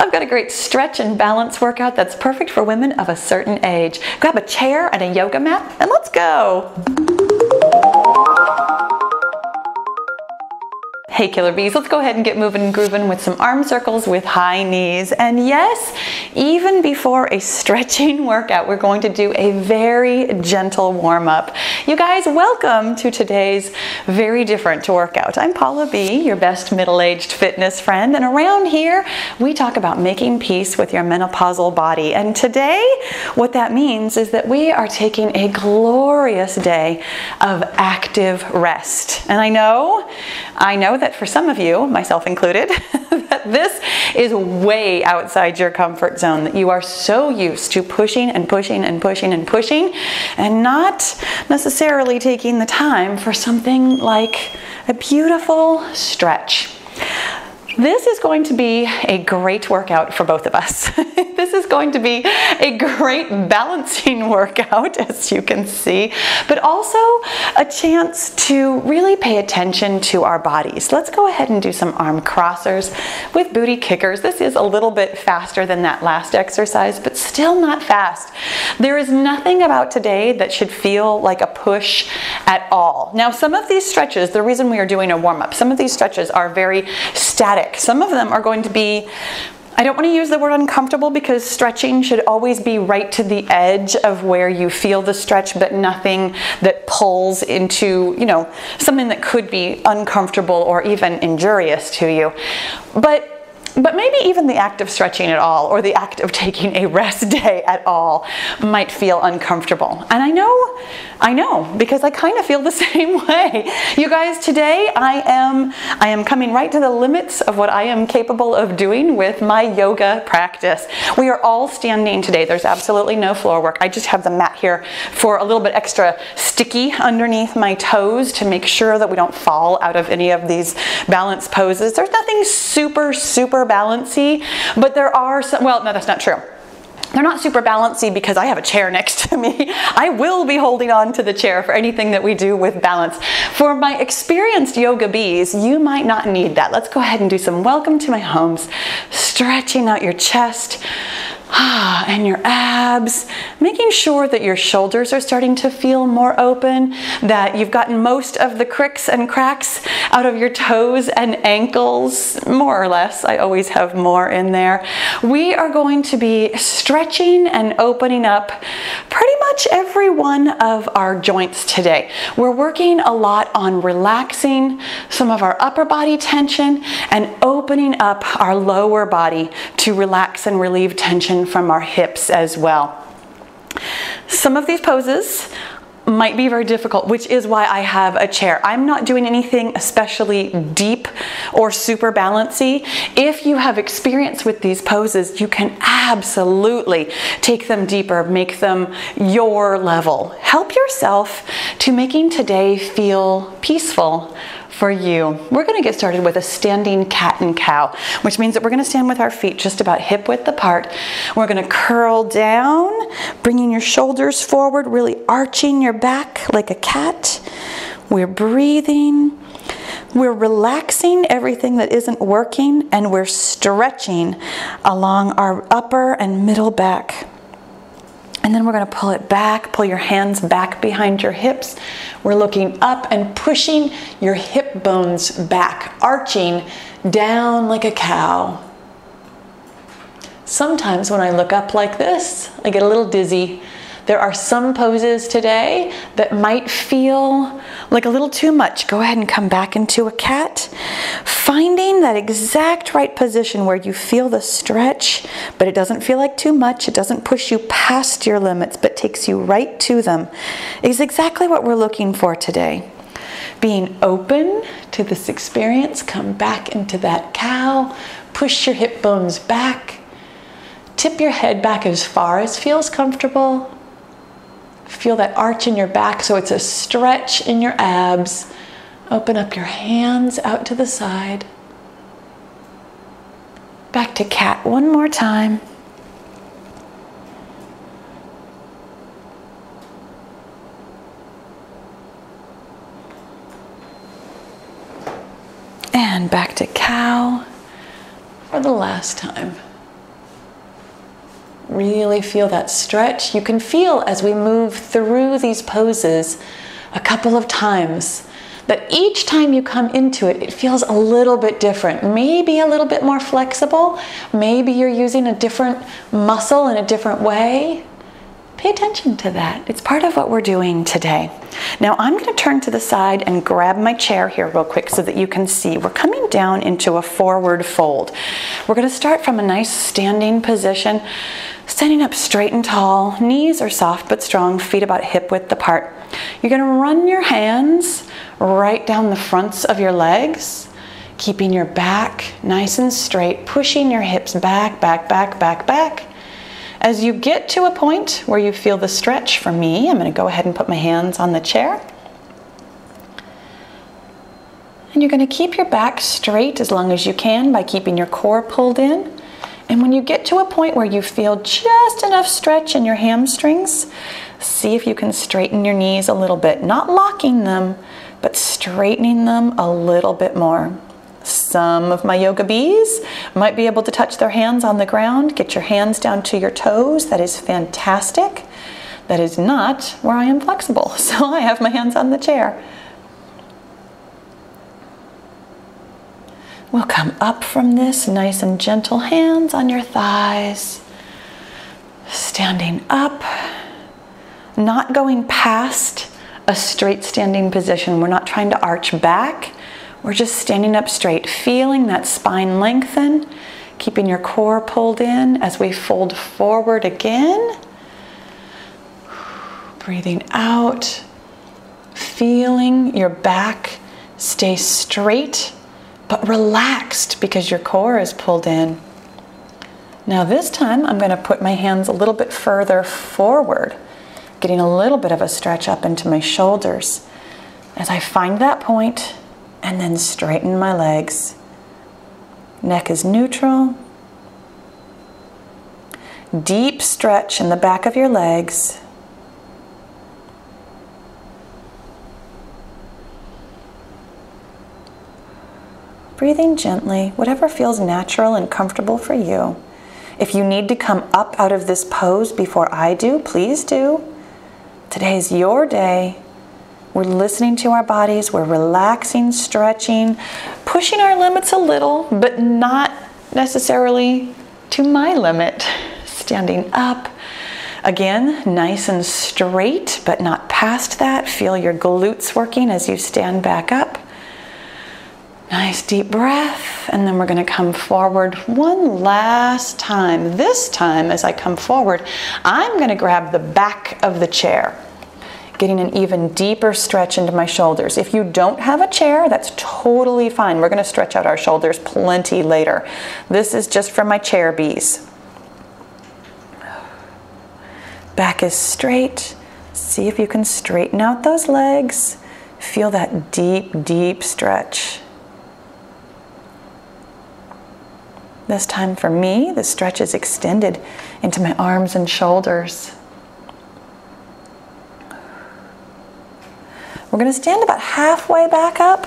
I've got a great stretch and balance workout that's perfect for women of a certain age. Grab a chair and a yoga mat and let's go. Hey Killer Bees, let's go ahead and get moving and grooving with some arm circles with high knees. And yes, even before a stretching workout, we're going to do a very gentle warm up. You guys, welcome to today's very different to workout. I'm Pahla B, your best middle-aged fitness friend. And around here, we talk about making peace with your menopausal body. And today, what that means is that we are taking a glorious day of active rest. And I know, I know that that for some of you, myself included, that this is way outside your comfort zone, that you are so used to pushing and pushing and pushing and pushing and not necessarily taking the time for something like a beautiful stretch. This is going to be a great workout for both of us. this is going to be a great balancing workout, as you can see, but also a chance to really pay attention to our bodies. Let's go ahead and do some arm crossers with booty kickers. This is a little bit faster than that last exercise, but still not fast. There is nothing about today that should feel like a push at all. Now, some of these stretches, the reason we are doing a warm up, some of these stretches are very static some of them are going to be I don't want to use the word uncomfortable because stretching should always be right to the edge of where you feel the stretch, but nothing that pulls into, you know, something that could be uncomfortable or even injurious to you. But but maybe even the act of stretching at all or the act of taking a rest day at all might feel uncomfortable. And I know, I know, because I kind of feel the same way. You guys, today I am I am coming right to the limits of what I am capable of doing with my yoga practice. We are all standing today. There's absolutely no floor work. I just have the mat here for a little bit extra sticky underneath my toes to make sure that we don't fall out of any of these balance poses. There's nothing super super balancy, but there are some, well, no, that's not true. They're not super balancy because I have a chair next to me. I will be holding on to the chair for anything that we do with balance. For my experienced yoga bees, you might not need that. Let's go ahead and do some welcome to my homes, stretching out your chest, and your abs, making sure that your shoulders are starting to feel more open, that you've gotten most of the cricks and cracks out of your toes and ankles, more or less. I always have more in there. We are going to be stretching and opening up pretty much every one of our joints today. We're working a lot on relaxing some of our upper body tension and opening up our lower body to relax and relieve tension from our hips as well. Some of these poses might be very difficult, which is why I have a chair. I'm not doing anything especially deep or super balancy. If you have experience with these poses, you can absolutely take them deeper, make them your level. Help yourself to making today feel peaceful for you. We're gonna get started with a standing cat and cow, which means that we're gonna stand with our feet just about hip width apart. We're gonna curl down, bringing your shoulders forward, really arching your back like a cat. We're breathing. We're relaxing everything that isn't working and we're stretching along our upper and middle back. And then we're going to pull it back, pull your hands back behind your hips. We're looking up and pushing your hip bones back, arching down like a cow. Sometimes when I look up like this, I get a little dizzy there are some poses today that might feel like a little too much. Go ahead and come back into a cat. Finding that exact right position where you feel the stretch, but it doesn't feel like too much. It doesn't push you past your limits, but takes you right to them is exactly what we're looking for today. Being open to this experience, come back into that cow, push your hip bones back, tip your head back as far as feels comfortable, Feel that arch in your back so it's a stretch in your abs. Open up your hands out to the side. Back to cat one more time. And back to cow for the last time. Really feel that stretch. You can feel as we move through these poses a couple of times that each time you come into it, it feels a little bit different. Maybe a little bit more flexible. Maybe you're using a different muscle in a different way. Pay attention to that. It's part of what we're doing today. Now I'm going to turn to the side and grab my chair here real quick so that you can see. We're coming down into a forward fold. We're going to start from a nice standing position, standing up straight and tall. Knees are soft but strong, feet about hip width apart. You're going to run your hands right down the fronts of your legs, keeping your back nice and straight, pushing your hips back, back, back, back, back as you get to a point where you feel the stretch, for me, I'm going to go ahead and put my hands on the chair. And you're going to keep your back straight as long as you can by keeping your core pulled in. And when you get to a point where you feel just enough stretch in your hamstrings, see if you can straighten your knees a little bit, not locking them, but straightening them a little bit more. Some of my yoga bees might be able to touch their hands on the ground. Get your hands down to your toes. That is fantastic. That is not where I am flexible. So I have my hands on the chair. We'll come up from this, nice and gentle hands on your thighs. Standing up, not going past a straight standing position. We're not trying to arch back. We're just standing up straight, feeling that spine lengthen, keeping your core pulled in as we fold forward again. Breathing out, feeling your back stay straight but relaxed because your core is pulled in. Now, this time I'm going to put my hands a little bit further forward, getting a little bit of a stretch up into my shoulders. As I find that point, and then straighten my legs. Neck is neutral. Deep stretch in the back of your legs. Breathing gently, whatever feels natural and comfortable for you. If you need to come up out of this pose before I do, please do. Today is your day we're listening to our bodies, we're relaxing, stretching, pushing our limits a little, but not necessarily to my limit. Standing up. Again, nice and straight, but not past that. Feel your glutes working as you stand back up. Nice deep breath, and then we're going to come forward one last time. This time, as I come forward, I'm going to grab the back of the chair getting an even deeper stretch into my shoulders. If you don't have a chair, that's totally fine. We're going to stretch out our shoulders plenty later. This is just for my chair bees. Back is straight. See if you can straighten out those legs. Feel that deep, deep stretch. This time for me, the stretch is extended into my arms and shoulders. We're going to stand about halfway back up,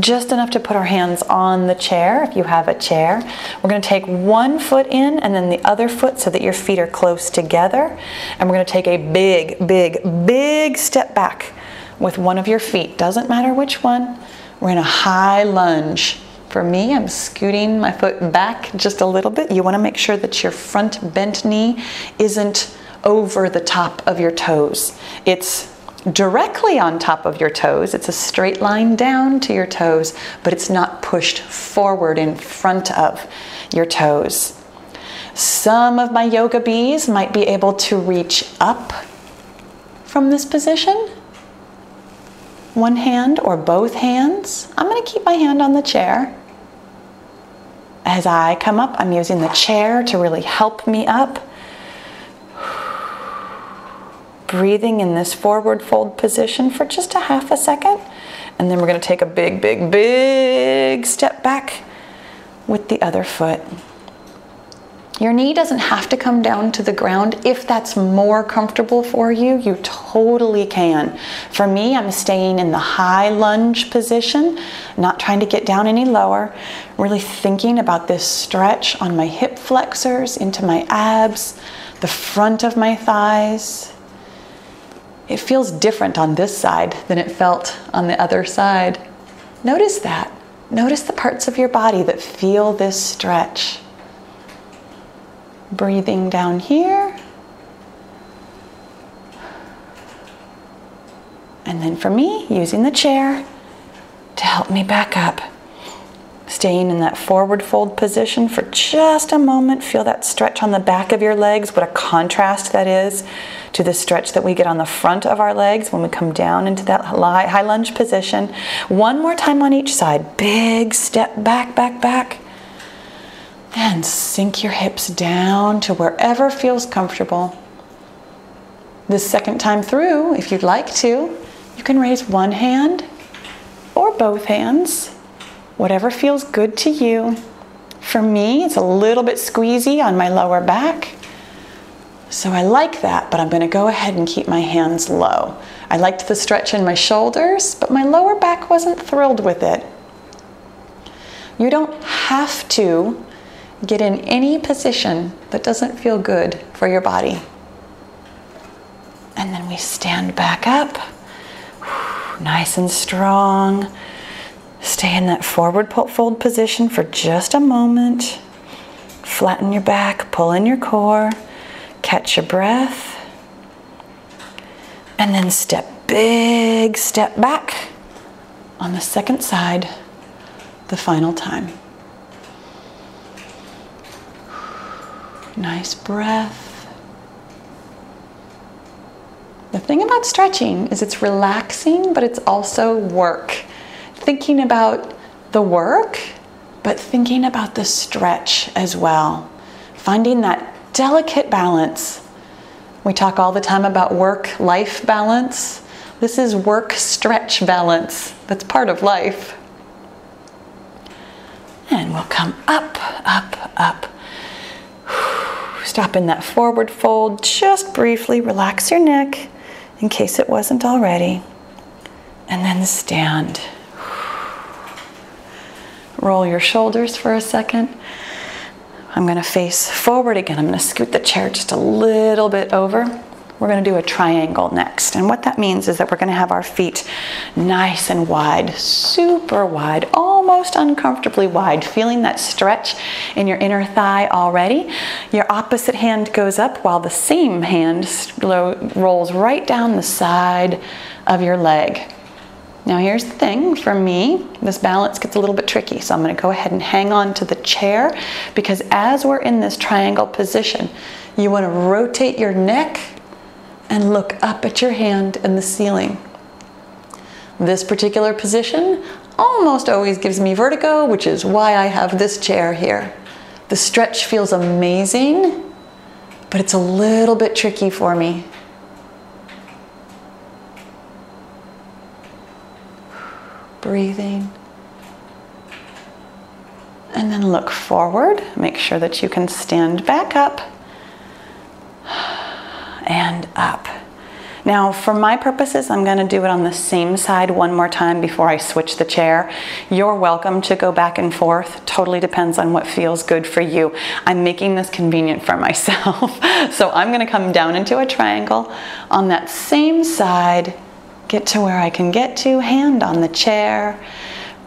just enough to put our hands on the chair if you have a chair. We're going to take one foot in and then the other foot so that your feet are close together. And we're going to take a big, big, big step back with one of your feet. Doesn't matter which one. We're in a high lunge. For me, I'm scooting my foot back just a little bit. You want to make sure that your front bent knee isn't over the top of your toes. It's directly on top of your toes. It's a straight line down to your toes, but it's not pushed forward in front of your toes. Some of my yoga bees might be able to reach up from this position. One hand or both hands. I'm going to keep my hand on the chair. As I come up, I'm using the chair to really help me up breathing in this forward fold position for just a half a second. And then we're going to take a big, big, big step back with the other foot. Your knee doesn't have to come down to the ground. If that's more comfortable for you, you totally can. For me, I'm staying in the high lunge position, not trying to get down any lower, really thinking about this stretch on my hip flexors into my abs, the front of my thighs. It feels different on this side than it felt on the other side. Notice that. Notice the parts of your body that feel this stretch. Breathing down here. And then for me, using the chair to help me back up. Staying in that forward fold position for just a moment. Feel that stretch on the back of your legs. What a contrast that is to the stretch that we get on the front of our legs when we come down into that high lunge position. One more time on each side. Big step back, back, back. And sink your hips down to wherever feels comfortable. The second time through, if you'd like to, you can raise one hand or both hands, whatever feels good to you. For me, it's a little bit squeezy on my lower back. So I like that, but I'm going to go ahead and keep my hands low. I liked the stretch in my shoulders, but my lower back wasn't thrilled with it. You don't have to get in any position that doesn't feel good for your body. And then we stand back up, nice and strong. Stay in that forward fold position for just a moment. Flatten your back, pull in your core, catch your breath, and then step big step back on the second side the final time. Nice breath. The thing about stretching is it's relaxing, but it's also work. Thinking about the work, but thinking about the stretch as well. Finding that delicate balance. We talk all the time about work life balance. This is work stretch balance. That's part of life. And we'll come up, up, up. Stop in that forward fold just briefly. Relax your neck in case it wasn't already. And then stand. Roll your shoulders for a second. I'm going to face forward again. I'm going to scoot the chair just a little bit over. We're going to do a triangle next. And what that means is that we're going to have our feet nice and wide, super wide, almost uncomfortably wide, feeling that stretch in your inner thigh already. Your opposite hand goes up while the same hand rolls right down the side of your leg. Now here's the thing, for me, this balance gets a little bit tricky, so I'm gonna go ahead and hang on to the chair because as we're in this triangle position, you wanna rotate your neck and look up at your hand in the ceiling. This particular position almost always gives me vertigo, which is why I have this chair here. The stretch feels amazing, but it's a little bit tricky for me. Breathing. And then look forward. Make sure that you can stand back up and up. Now, for my purposes, I'm going to do it on the same side one more time before I switch the chair. You're welcome to go back and forth. Totally depends on what feels good for you. I'm making this convenient for myself. so I'm going to come down into a triangle on that same side Get to where I can get to, hand on the chair.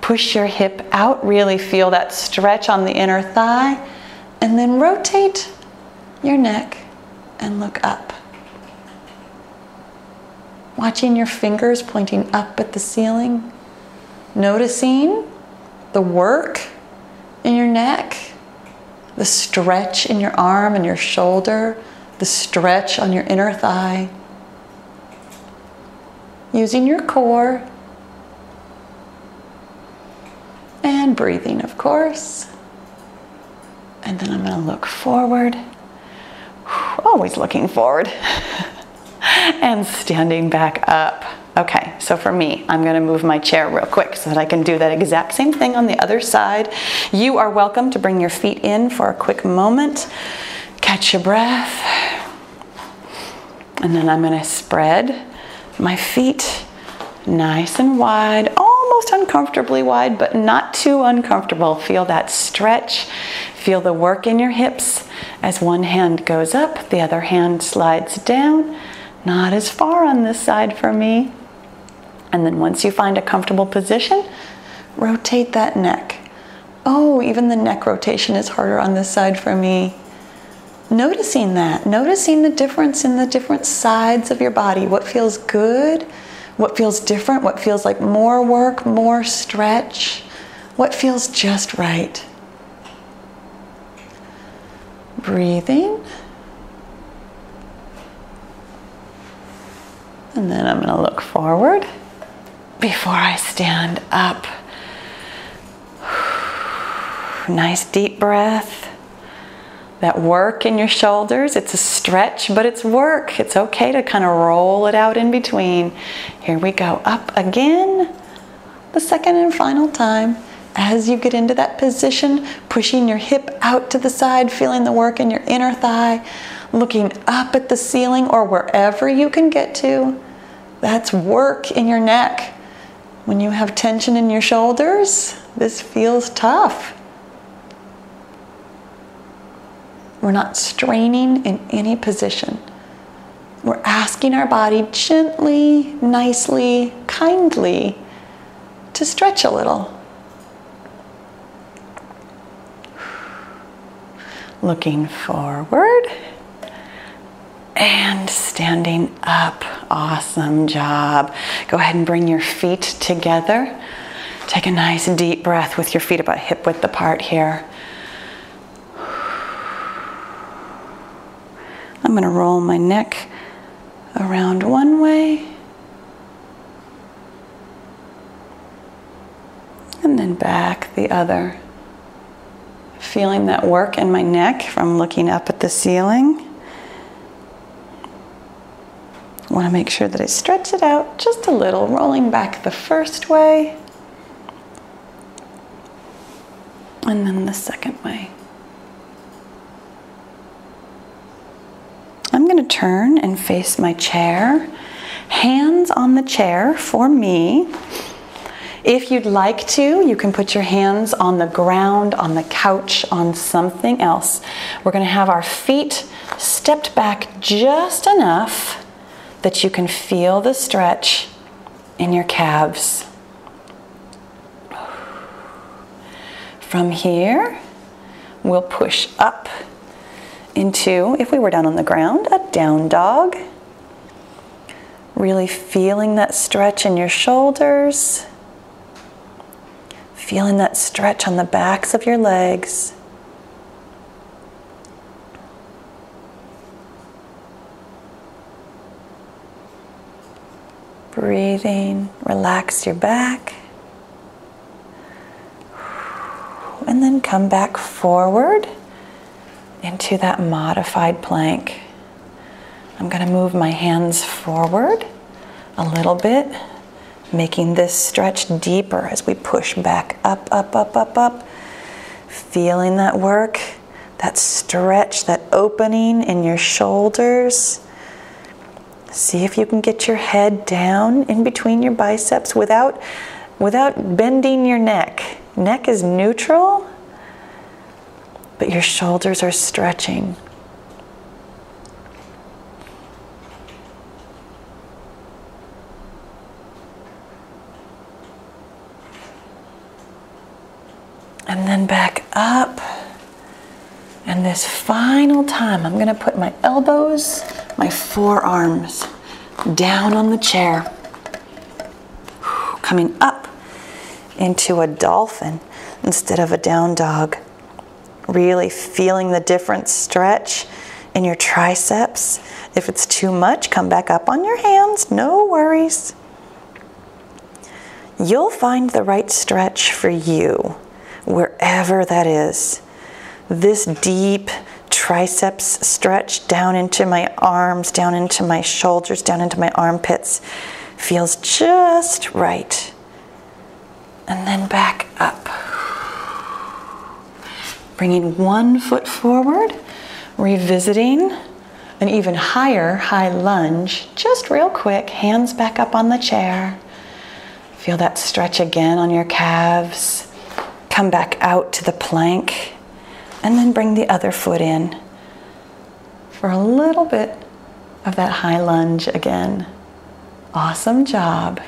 Push your hip out, really feel that stretch on the inner thigh. And then rotate your neck and look up. Watching your fingers pointing up at the ceiling. Noticing the work in your neck, the stretch in your arm and your shoulder, the stretch on your inner thigh using your core and breathing, of course. And then I'm going to look forward, always looking forward, and standing back up. Okay, so for me, I'm gonna move my chair real quick so that I can do that exact same thing on the other side. You are welcome to bring your feet in for a quick moment. Catch your breath. And then I'm gonna spread my feet nice and wide, almost uncomfortably wide, but not too uncomfortable. Feel that stretch. Feel the work in your hips as one hand goes up, the other hand slides down. Not as far on this side for me. And then once you find a comfortable position, rotate that neck. Oh, even the neck rotation is harder on this side for me. Noticing that, noticing the difference in the different sides of your body. What feels good, what feels different, what feels like more work, more stretch, what feels just right. Breathing. And then I'm going to look forward before I stand up. Nice deep breath. That work in your shoulders, it's a stretch, but it's work. It's okay to kind of roll it out in between. Here we go. Up again. The second and final time. As you get into that position, pushing your hip out to the side, feeling the work in your inner thigh, looking up at the ceiling or wherever you can get to. That's work in your neck. When you have tension in your shoulders, this feels tough. We're not straining in any position. We're asking our body gently, nicely, kindly to stretch a little. Looking forward and standing up. Awesome job. Go ahead and bring your feet together. Take a nice deep breath with your feet about hip width apart here. I'm going to roll my neck around one way and then back the other. Feeling that work in my neck from looking up at the ceiling. want to make sure that I stretch it out just a little, rolling back the first way and then the second way. I'm going to turn and face my chair. Hands on the chair for me. If you'd like to, you can put your hands on the ground, on the couch, on something else. We're going to have our feet stepped back just enough that you can feel the stretch in your calves. From here, we'll push up into, if we were down on the ground, a down dog. Really feeling that stretch in your shoulders, feeling that stretch on the backs of your legs. Breathing, relax your back. And then come back forward into that modified plank. I'm going to move my hands forward a little bit, making this stretch deeper as we push back up, up, up, up, up. Feeling that work, that stretch, that opening in your shoulders. See if you can get your head down in between your biceps without, without bending your neck. Neck is neutral, but your shoulders are stretching. And then back up. And this final time, I'm going to put my elbows my forearms down on the chair, coming up into a dolphin instead of a down dog. Really feeling the different stretch in your triceps. If it's too much, come back up on your hands, no worries. You'll find the right stretch for you, wherever that is. This deep, triceps stretch down into my arms, down into my shoulders, down into my armpits. feels just right. And then back up. Bringing one foot forward, revisiting an even higher high lunge, just real quick, hands back up on the chair. Feel that stretch again on your calves. Come back out to the plank, and then bring the other foot in for a little bit of that high lunge again. Awesome job.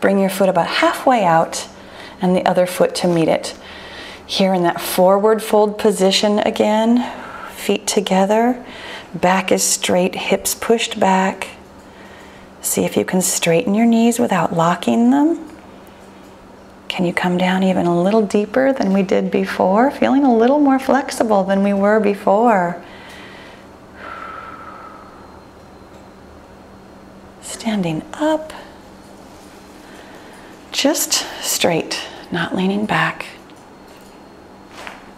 Bring your foot about halfway out and the other foot to meet it. Here in that forward fold position again, feet together, back is straight, hips pushed back. See if you can straighten your knees without locking them. Can you come down even a little deeper than we did before? Feeling a little more flexible than we were before. Standing up. Just straight, not leaning back.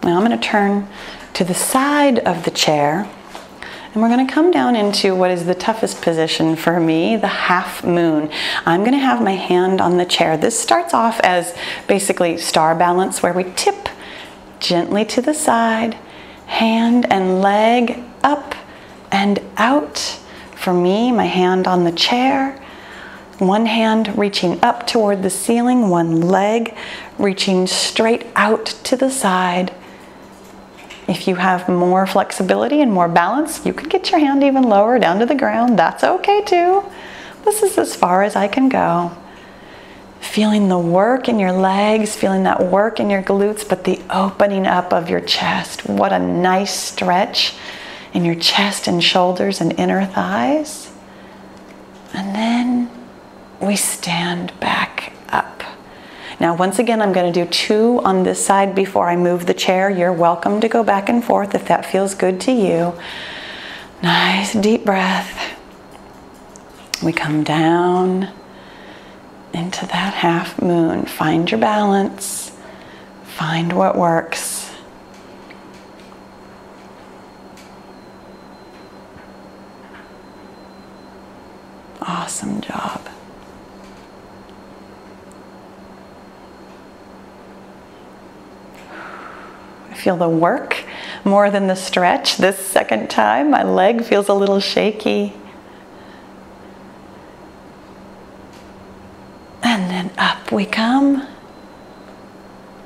Now I'm going to turn to the side of the chair and we're going to come down into what is the toughest position for me, the half moon. I'm going to have my hand on the chair. This starts off as basically star balance where we tip gently to the side, hand and leg up and out. For me, my hand on the chair, one hand reaching up toward the ceiling, one leg reaching straight out to the side if you have more flexibility and more balance, you can get your hand even lower down to the ground. That's okay too. This is as far as I can go. Feeling the work in your legs, feeling that work in your glutes, but the opening up of your chest. What a nice stretch in your chest and shoulders and inner thighs. And then we stand back up. Now, once again, I'm going to do two on this side before I move the chair. You're welcome to go back and forth if that feels good to you. Nice deep breath. We come down into that half moon. Find your balance, find what works. Awesome job. Feel the work more than the stretch. This second time, my leg feels a little shaky. And then up we come.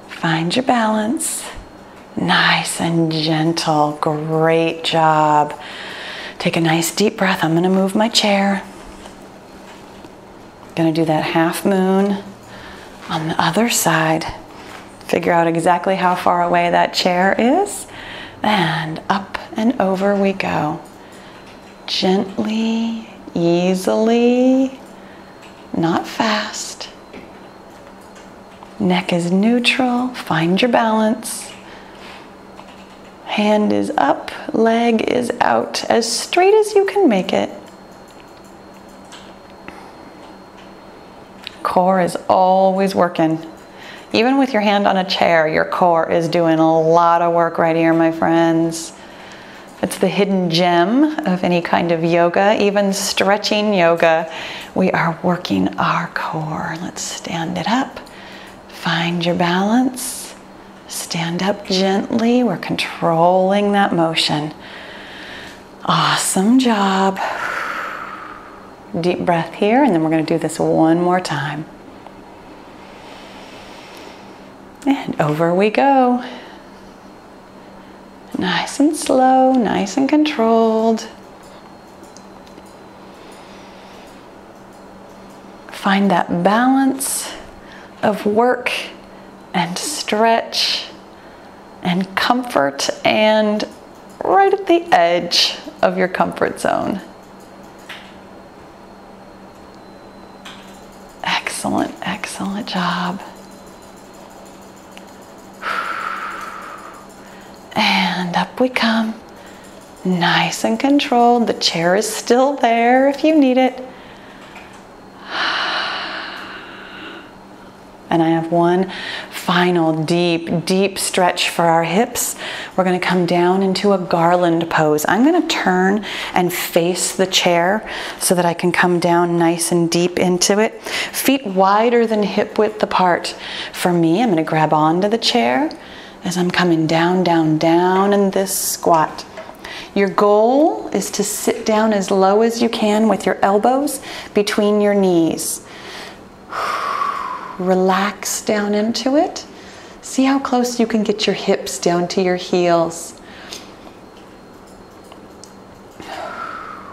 Find your balance. Nice and gentle. Great job. Take a nice deep breath. I'm going to move my chair. Going to do that half moon on the other side. Figure out exactly how far away that chair is. And up and over we go. Gently, easily, not fast. Neck is neutral. Find your balance. Hand is up, leg is out, as straight as you can make it. Core is always working. Even with your hand on a chair, your core is doing a lot of work right here, my friends. It's the hidden gem of any kind of yoga, even stretching yoga. We are working our core. Let's stand it up. Find your balance. Stand up gently. We're controlling that motion. Awesome job. Deep breath here, and then we're going to do this one more time. And over we go. Nice and slow, nice and controlled. Find that balance of work and stretch and comfort and right at the edge of your comfort zone. Excellent, excellent job. And up we come. Nice and controlled. The chair is still there if you need it. And I have one final deep, deep stretch for our hips. We're gonna come down into a garland pose. I'm gonna turn and face the chair so that I can come down nice and deep into it. Feet wider than hip width apart. For me, I'm gonna grab onto the chair as I'm coming down, down, down in this squat. Your goal is to sit down as low as you can with your elbows between your knees. Relax down into it. See how close you can get your hips down to your heels.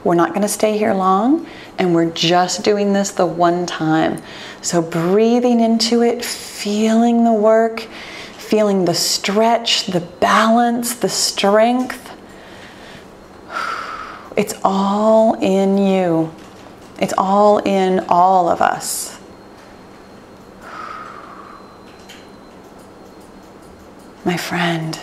We're not going to stay here long, and we're just doing this the one time. So, breathing into it, feeling the work, feeling the stretch, the balance, the strength. It's all in you. It's all in all of us. My friend,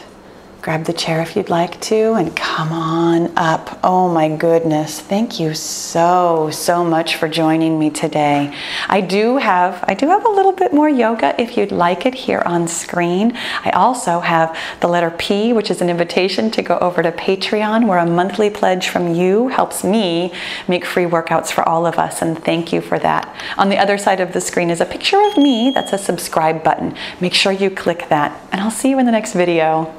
grab the chair if you'd like to and come on up. Oh my goodness. Thank you so, so much for joining me today. I do have, I do have a little bit more yoga if you'd like it here on screen. I also have the letter P, which is an invitation to go over to Patreon where a monthly pledge from you helps me make free workouts for all of us. And thank you for that. On the other side of the screen is a picture of me. That's a subscribe button. Make sure you click that and I'll see you in the next video.